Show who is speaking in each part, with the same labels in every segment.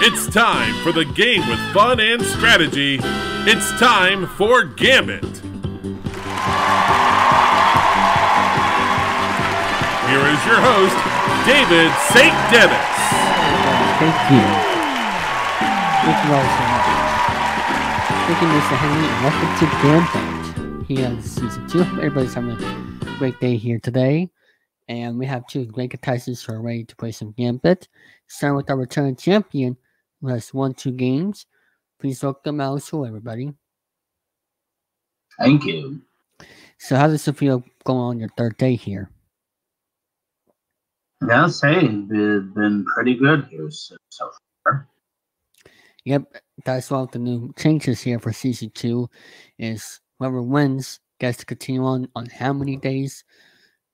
Speaker 1: It's time for the game with fun and strategy. It's time for Gambit. Here is your host, David St. Dennis.
Speaker 2: Thank you. Thank you all so much. Thank you, Mr. Henry, and welcome to Gambit. Here on season two. Everybody's having a great day here today. And we have two great contestants who are ready to play some Gambit. Starting with our returning champion, has won two games. Please welcome also everybody.
Speaker 3: Thank you.
Speaker 2: So how does it feel going on your third day here?
Speaker 3: Yeah, I'll say we've been pretty good here so, so far.
Speaker 2: Yep, that's one of the new changes here for season two is whoever wins gets to continue on on how many days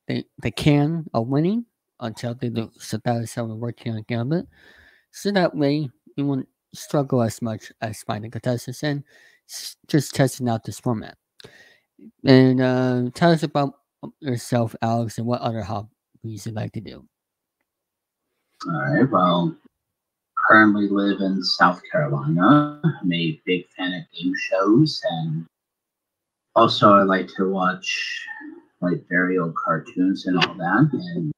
Speaker 2: they they can of winning until they lose. So that is how we're working on Gambit. So that way we won't struggle as much as finding a contestants and just testing out this format. And uh, tell us about yourself, Alex, and what other hobbies you like to do.
Speaker 3: All right. Well, currently live in South Carolina. I'm a big fan of game shows, and also I like to watch like very old cartoons and all that. And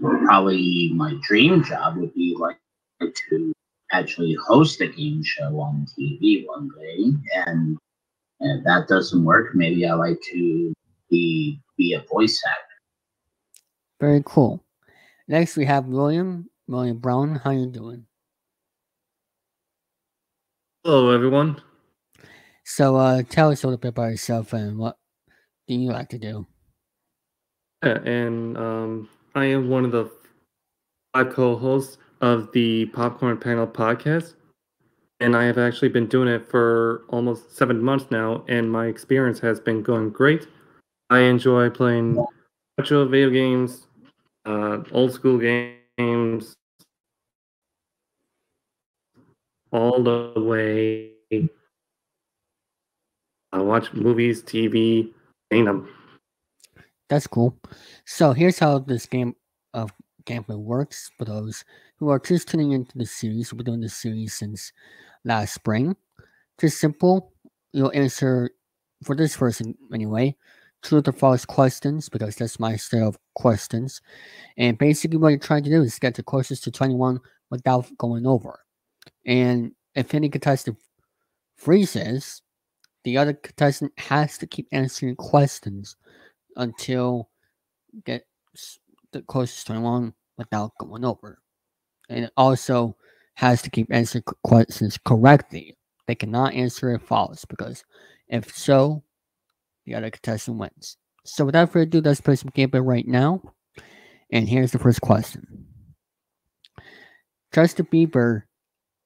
Speaker 3: probably my dream job would be like to actually host a game show on TV one day. And if that doesn't work, maybe I like to be be a voice actor.
Speaker 2: Very cool. Next we have William. William Brown, how you doing?
Speaker 4: Hello, everyone.
Speaker 2: So uh tell us a little bit about yourself and what do you like to do?
Speaker 4: Yeah, and um, I am one of the five co-hosts of the Popcorn Panel podcast, and I have actually been doing it for almost seven months now, and my experience has been going great. I enjoy playing retro video games, uh, old school games, all the way. I watch movies, TV, name them.
Speaker 2: That's cool. So here's how this game of gambling works for those who are just tuning into the series. We've been doing this series since last spring. Just simple. You'll answer for this person anyway. Truth or false questions because that's my style of questions. And basically, what you're trying to do is get the closest to 21 without going over. And if any contestant freezes, the other contestant has to keep answering questions until get the closest to 21 without going over. And also has to keep answering questions correctly. They cannot answer it false because if so, the other contestant wins. So without further ado, let's play some gameplay right now. And here's the first question. Justin Bieber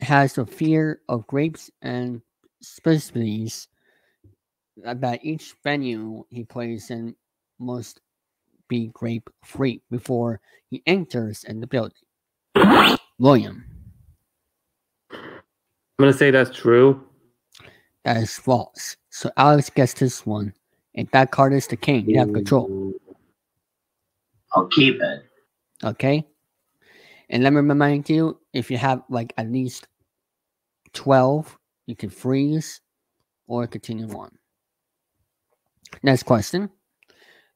Speaker 2: has a fear of grapes and specialties that each venue he plays in must be grape free before he enters in the building. William,
Speaker 4: I'm gonna say that's true.
Speaker 2: that is false. So Alex gets this one. If that card is the king, you have control.
Speaker 3: I'll keep it.
Speaker 2: Okay? And let me remind you if you have like at least 12, you can freeze or continue on. Next question.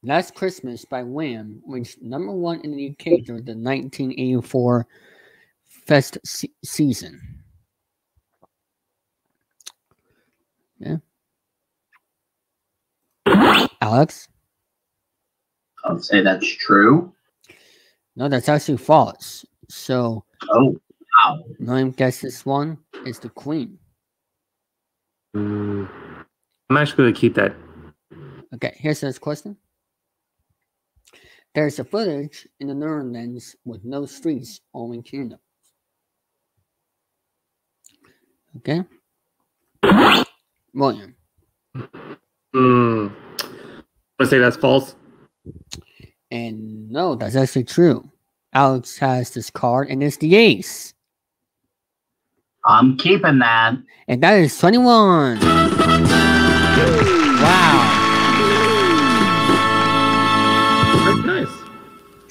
Speaker 2: Last Christmas by Wham reached number one in the UK during the 1984 fest se- season. Yeah. Alex?
Speaker 3: I'll say that's true.
Speaker 2: No, that's actually false. So,
Speaker 3: Oh, wow.
Speaker 2: William guess this one is the Queen.
Speaker 4: Mm, I'm actually gonna keep that.
Speaker 2: Okay, here's the next question. There's a village in the Netherlands with no streets, only kingdoms. Okay. William,
Speaker 4: Mm, I'm gonna say that's false.
Speaker 2: and no, that's actually true. Alex has this card, and it's the ace,
Speaker 3: I'm keeping that.
Speaker 2: and that is 21.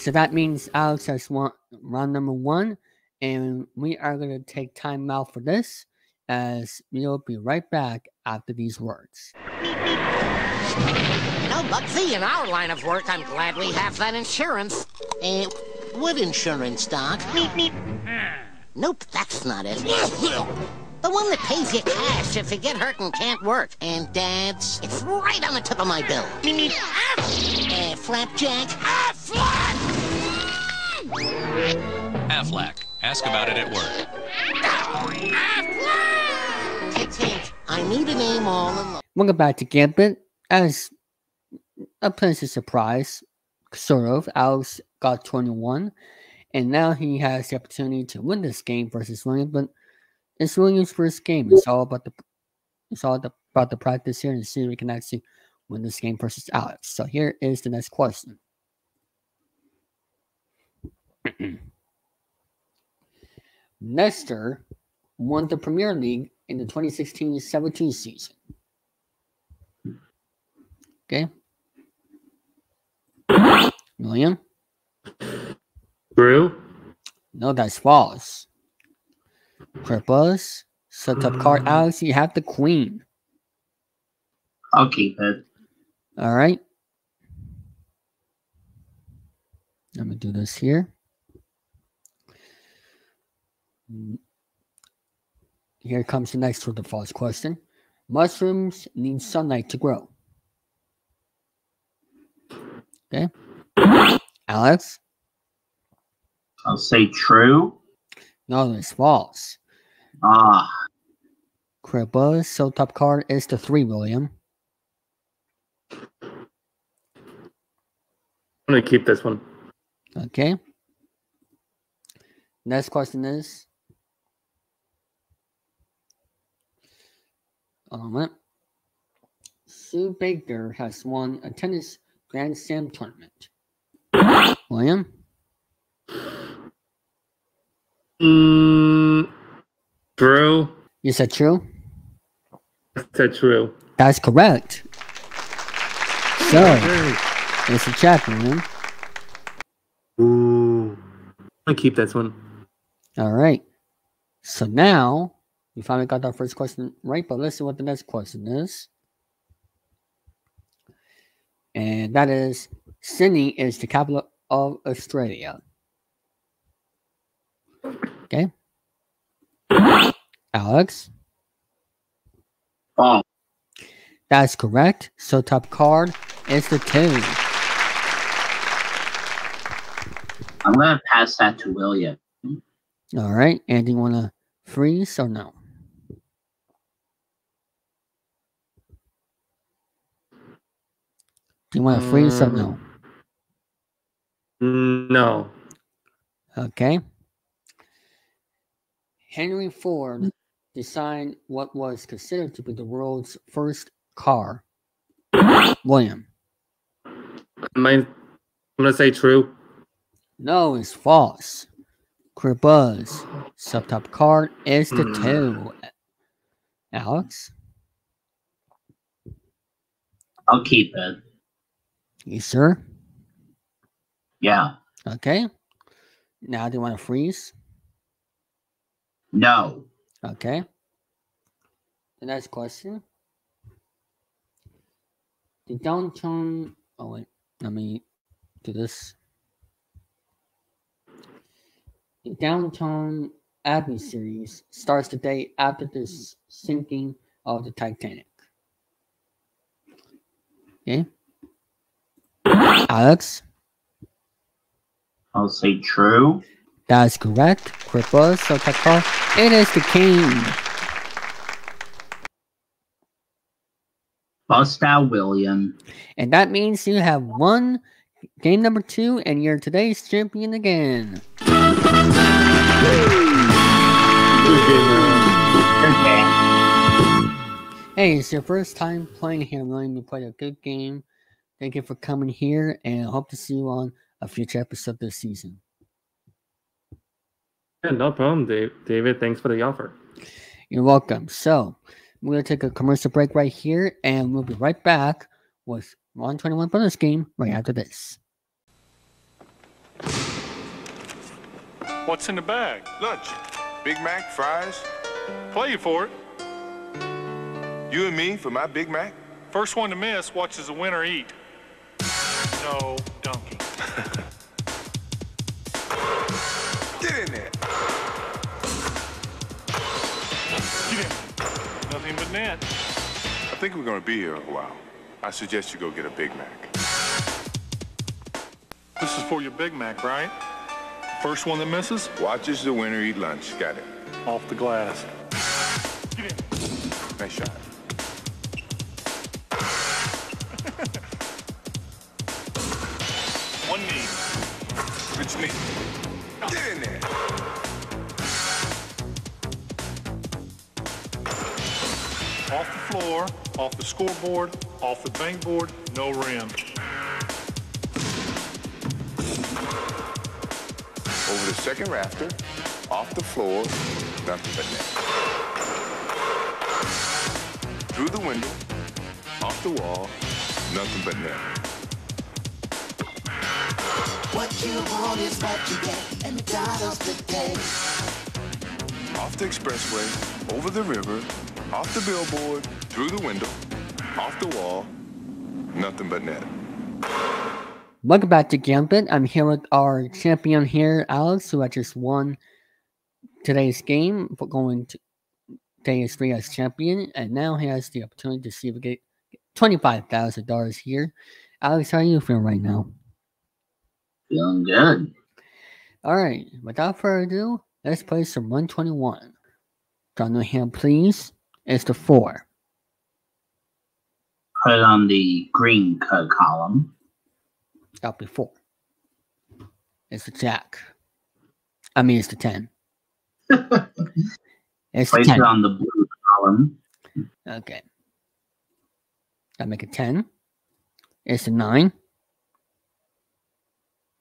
Speaker 2: So that means Alex has won round number one, And we are going to take time out for this as we'll be right back after these words.
Speaker 5: You know, Bugsy, in our line of work, I'm glad we have that insurance. Uh, what insurance, Doc? Meep, meep. Nope, that's not it. The one that pays you cash if you get hurt and can't work. And Dad's, it's right on the tip of my bill. Meep meep. Uh, Flapjack?
Speaker 6: Aflac. Ask about it at work.
Speaker 5: Tink, tink. I knew the name all along.
Speaker 2: Welcome back to Gambit. As a pleasant surprise, sort of, Alex got 21, and now he has the opportunity to win this game versus William. But it's William's first game. It's all about the it's all the, about the practice here and see if we can actually win this game versus Alex. So here is the next question. Leicester won the Premier League in the 2016-17 season. Okay. William?
Speaker 4: Drew?
Speaker 2: No, that's false. Cripples. set up card, mm. Alex, you have the queen.
Speaker 3: I'll keep it.
Speaker 2: All right. Let me do this here. Mm. Here comes the next sort of false question. Mushrooms need sunlight to grow. Okay. Alex?
Speaker 3: I'll say true.
Speaker 2: No, it's false.
Speaker 3: Ah,
Speaker 2: Cripples. So top card is the three, William.
Speaker 4: I'm gonna keep this one.
Speaker 2: Okay. Next question is. Moment. Sue Barker has won a tennis Grand Slam tournament. William?
Speaker 4: Mm, Drew?
Speaker 2: You said true?
Speaker 4: I said true.
Speaker 2: That's correct. So, it's a check, William.
Speaker 4: Ooh. I'm keep this one.
Speaker 2: All right. So now we finally got that first question right, but let's see what the next question is. And that is Sydney is the capital of Australia. Okay. Alex,
Speaker 3: oh,
Speaker 2: that's correct. So top card is the two.
Speaker 3: I'm gonna pass that to William.
Speaker 2: All right. And do you want to freeze or no? Do you want to freeze or no?
Speaker 4: Mm, No.
Speaker 2: Okay. Henry Ford designed what was considered to be the world's first car. William.
Speaker 4: Am I, I'm gonna say true.
Speaker 2: No, it's false. Buzz. Subtop card is the
Speaker 4: Hmm.
Speaker 2: two. Alex,
Speaker 3: I'll keep it.
Speaker 2: You sure?
Speaker 3: Yeah.
Speaker 2: Okay. Now do you want to freeze?
Speaker 3: No.
Speaker 2: Okay. The next question. The Downton. Oh wait, let me do this. The Downton Abbey series starts the day after the sinking of the Titanic. Okay. Alex,
Speaker 3: I'll say true.
Speaker 2: that's correct. Cripples, so Takar, it is the king.
Speaker 3: Bust out William.
Speaker 2: And that means you have won game number two, and you're today's champion again. Hey, it's your first time playing here, I'm William. You played a good game. Thank you for coming here, and I hope to see you on a future episode this season.
Speaker 4: Yeah, no problem, Dave. David. Thanks for the offer.
Speaker 2: You're welcome. So, we're going to take a commercial break right here, and we'll be right back with 121 bonus game right after this.
Speaker 7: What's in the bag?
Speaker 8: Lunch. Big Mac, fries.
Speaker 7: Play you for it.
Speaker 8: You and me for my Big Mac?
Speaker 7: First one to miss watches the winner eat. No dunking.
Speaker 8: Get in there.
Speaker 7: Get in. Nothing but net.
Speaker 8: I think we're gonna be here a while. I suggest you go get a Big Mac.
Speaker 7: This is for your Big Mac, right? First one that misses,
Speaker 8: Watches the winner eat lunch. Got it.
Speaker 7: off the glass. Get in.
Speaker 8: Nice shot.
Speaker 7: Off the floor, off the scoreboard, off the bank board, no rim.
Speaker 8: Over the second rafter. Off the floor. Nothing but net. Through the window. Off the wall. Nothing but net.
Speaker 9: What you want is what you get, and McDonald's today.
Speaker 8: Off the expressway. Over the river. Off the billboard. Through the window. Off the wall. Nothing but net.
Speaker 2: Welcome back to Gambit. I'm here with our champion here, Alex, who had just won today's game for going to day is three as champion, and now he has the opportunity to see if we get twenty-five thousand dollars here. Alex, how are you feeling right now?
Speaker 3: Feeling good.
Speaker 2: All right, without further ado, let's play some 121. Draw your hand, please. It's the four.
Speaker 3: Put it on the green co- column.
Speaker 2: be four. It's the jack. I mean, it's the 10. it's the
Speaker 3: Place
Speaker 2: 10.
Speaker 3: it on the blue column.
Speaker 2: Okay. I make a 10. It's a 9.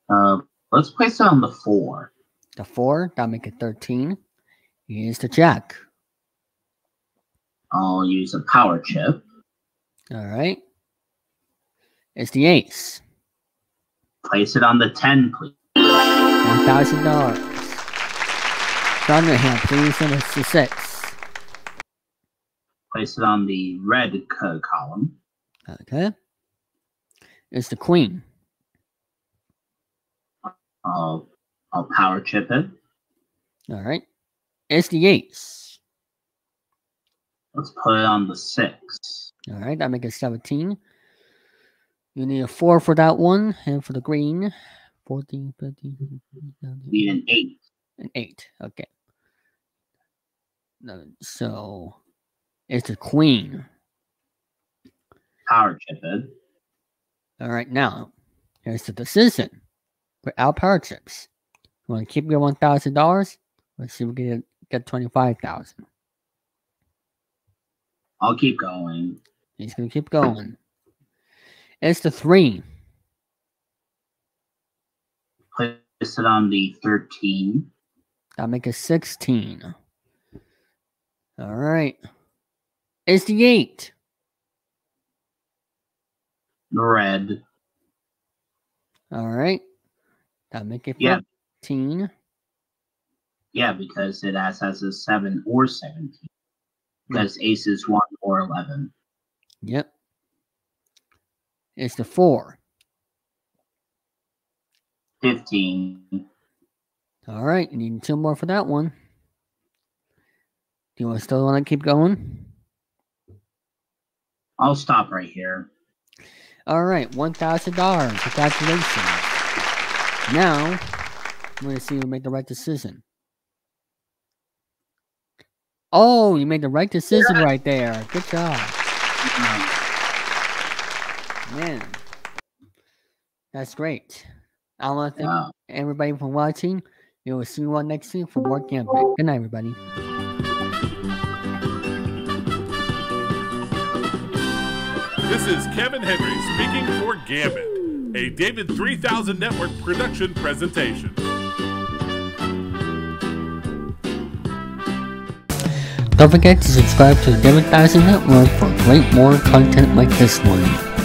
Speaker 3: Uh, let's place it on the four.
Speaker 2: The 4. That'll make it 13. Here's the jack.
Speaker 3: I'll use a power chip.
Speaker 2: All right. It's the ace.
Speaker 3: Place it on the ten, please.
Speaker 2: $1,000. Draw your hand, please, and it's the 6.
Speaker 3: Place it on the red co- column.
Speaker 2: Okay. It's the queen.
Speaker 3: I'll I'll power chip it.
Speaker 2: All right. It's the ace.
Speaker 3: Let's put it on the six.
Speaker 2: All right. That makes it 17. You need a 4 for that one. And for the green, 14, 15, 16,
Speaker 3: Need an eight.
Speaker 2: An 8. Okay. So it's a queen.
Speaker 3: Power chip.
Speaker 2: All right. Now, here's the decision for our power chips. You want to keep your $1,000? Let's see if we can get, get 25000
Speaker 3: I'll keep going.
Speaker 2: He's going to keep going. It's the 3.
Speaker 3: Place it on the thirteen.
Speaker 2: That'll make it 16. All right. It's the 8.
Speaker 3: Red.
Speaker 2: All right. That'll make it
Speaker 3: Yeah.
Speaker 2: 14.
Speaker 3: Yeah, because it has has a seven or seventeen. Because ace is one or eleven.
Speaker 2: Yep. It's the 4.
Speaker 3: Fifteen.
Speaker 2: All right. You need two more for that one. Do you still want to keep going?
Speaker 3: I'll stop right here.
Speaker 2: All right. $1,000. Congratulations. Now, I'm going to see who made the right decision. Oh, you made the right decision right there. Good job. Man, that's great. I want to thank
Speaker 3: Wow.
Speaker 2: everybody for watching. We will see you all next week for more gambling. Good night, everybody.
Speaker 1: This is Kevin Henry speaking for Gambit, a David 3000 Network production presentation.
Speaker 2: Don't forget to subscribe to the Thousand Network for great more content like this one.